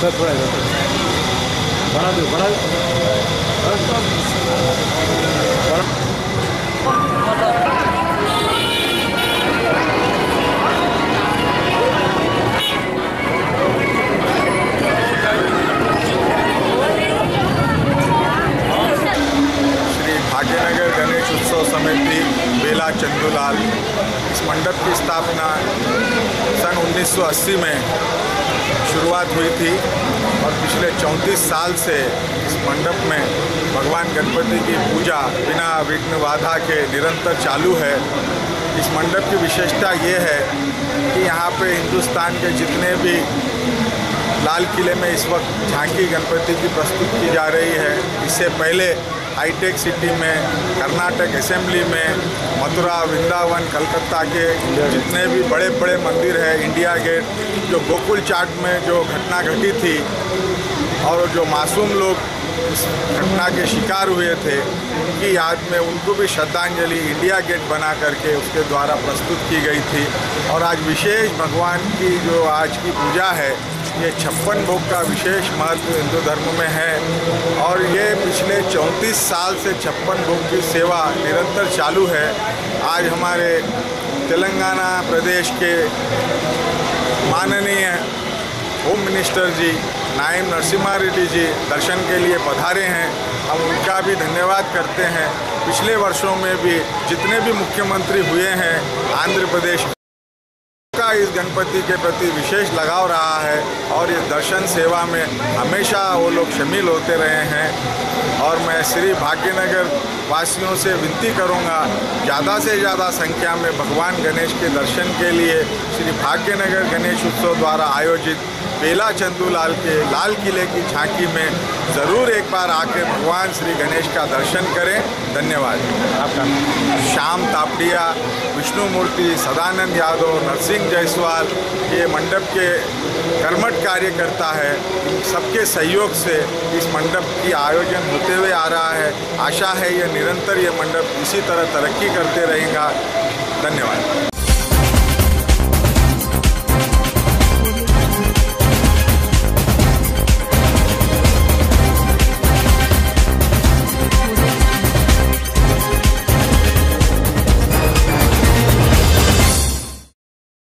Sir थोड़ा इधर। बड़ा दो बड़ा भाग्यनगर गणेश उत्सव समिति, बेला चंदूलाल, इस मंडप की स्थापना सन 1980 में शुरुआत हुई थी और पिछले 34 साल से इस मंडप में भगवान गणपति की पूजा बिना विघ्न बाधा के निरंतर चालू है। इस मंडप की विशेषता ये है कि यहाँ पे हिंदुस्तान के जितने भी लाल किले में इस वक्त झांकी गणपति की प्रस्तुत की जा रही है, इससे पहले हाईटेक सिटी में, कर्नाटक असेंबली में, मथुरा, वृंदावन, कलकत्ता के जितने भी बड़े बड़े मंदिर हैं, इंडिया गेट, जो गोकुल चाट में जो घटना घटी थी, और जो मासूम लोग इस घटना के शिकार हुए थे, उनकी याद में उनको भी श्रद्धांजलि इंडिया गेट बना करके उसके द्वारा प्रस्तुत की गई थी। और आज विशेष भगवान की जो आज की पूजा है ये छप्पन भोग का विशेष महत्व हिंदू धर्म में है और ये पिछले चौंतीस साल से छप्पन भोग की सेवा निरंतर चालू है। आज हमारे तेलंगाना प्रदेश के माननीय होम मिनिस्टर जी, नायब नरसिम्हा रेड्डी जी दर्शन के लिए पधारे हैं। हम उनका भी धन्यवाद करते हैं। पिछले वर्षों में भी जितने भी मुख्यमंत्री हुए हैं, आंध्र प्रदेश इस गणपति के प्रति विशेष लगाव रहा है और इस दर्शन सेवा में हमेशा वो लोग शामिल होते रहे हैं। और मैं श्री भाग्यनगर वासियों से विनती करूँगा, ज़्यादा से ज़्यादा संख्या में भगवान गणेश के दर्शन के लिए श्री भाग्यनगर गणेश उत्सव द्वारा आयोजित बेला चंदूलाल के लाल किले की झांकी में ज़रूर एक बार आके भगवान श्री गणेश का दर्शन करें। धन्यवाद। आपका श्याम तापड़िया, विष्णु मूर्ति, सदानंद यादव, नरसिंह जायसवाल, ये मंडप के कर्मठ कार्यकर्ता है। सबके सहयोग से इस मंडप की आयोजन होते हुए आ रहा है। आशा है ये निरंतर ये मंडप इसी तरह तरक्की करते रहेगा। धन्यवाद।